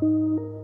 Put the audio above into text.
Música